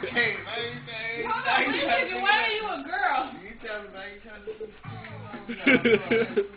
Hey, man, you Hold on, wait. Why are you a girl? You tell me, man, you trying to do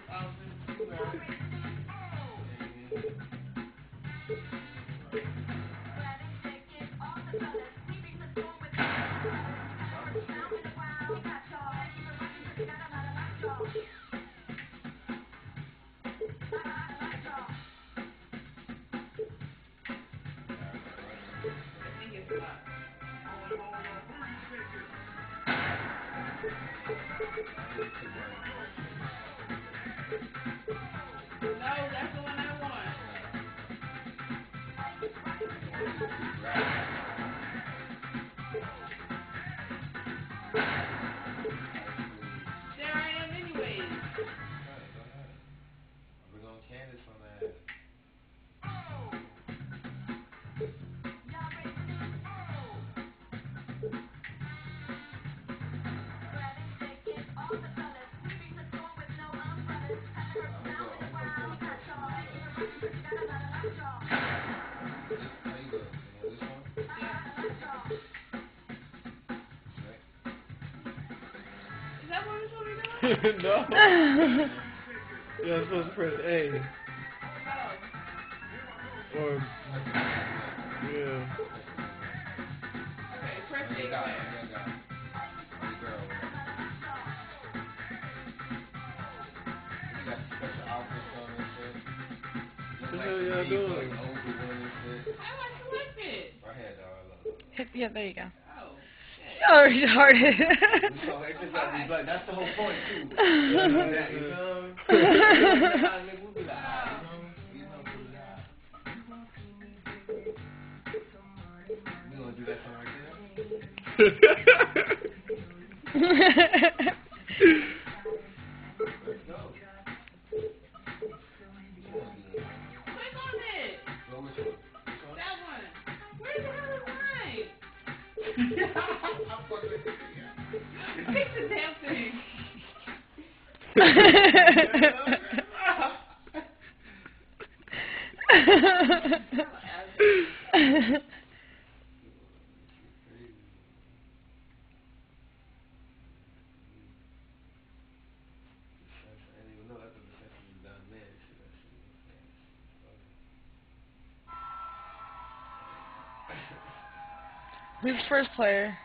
There I am anyways. We're gonna Candace on that. what we're supposed to be doing? no. You're supposed to press A. Oh. Or, yeah. Okay, press You it. got it, you got it. You girl. You got special outfits on and shit. Look The hell y'all doing? like, older women and shit. How do I select it? Right here, dog. Look, look. Yeah, there you go. Oh, retarded. So it just gotta be black. That's the whole point too. You yeah. know? How nigga we be like, you know? You know, we be like, We gonna do that song right there? Let's go. Who's first player?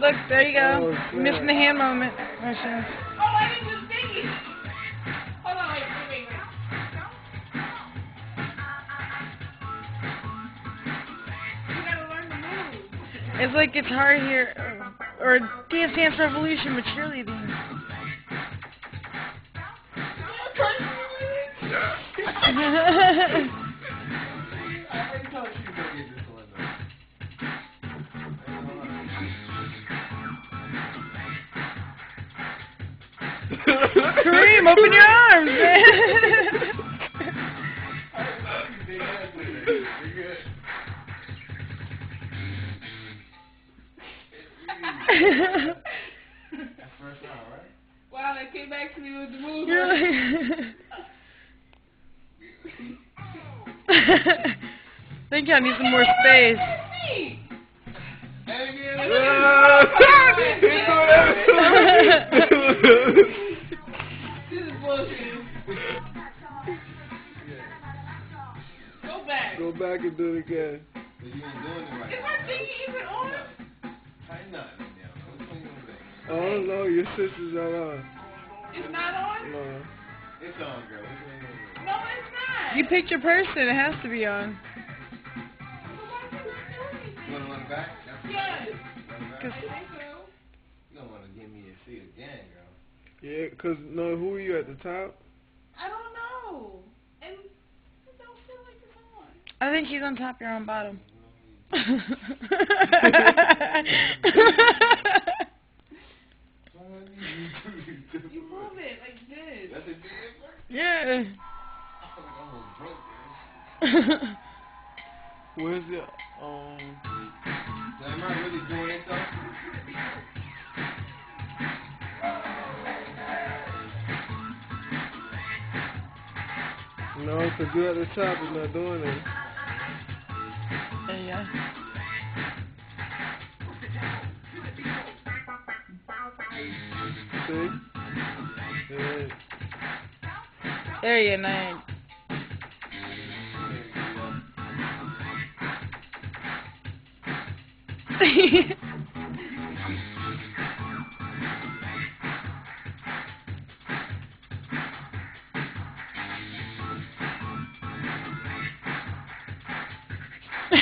Look, there you Oh, go. snap. Missing the hand moment. Motion. Oh, I didn't do thingy. Hold on, wait, wait, wait, wait. You gotta learn the moves. It's like guitar here, uh, or Dance Dance Revolution but cheerleading. I Kareem, open your arms, man. Big ass nigga. You good? That's first round, right? Wow, they came back to me with the moves. You're like. think I need some more space. back. Go back do it again. But you ain't doing it right Is now. my thingy even on? Tighten up, damn. Which one you gonna do? Oh no, your sister's not on. It's not on? No. It's on, girl. Which one you gonna do? No, it's not. You picked your person. It has to be on. You wanna run it back? That's Yes. Run it back? Cause- I think so. You don't wanna give me a seat again, girl. Yeah, cause no, who are you at the top? I don't know. And it don't feel like it's on. I think he's on top. You're on bottom. You move it like this. That's a good one? yeah. I feel like I almost broke this. Where's the um? Am I really doing it though? No, cause you're at the top and not doing it. Ya. See? Yeah. There you go.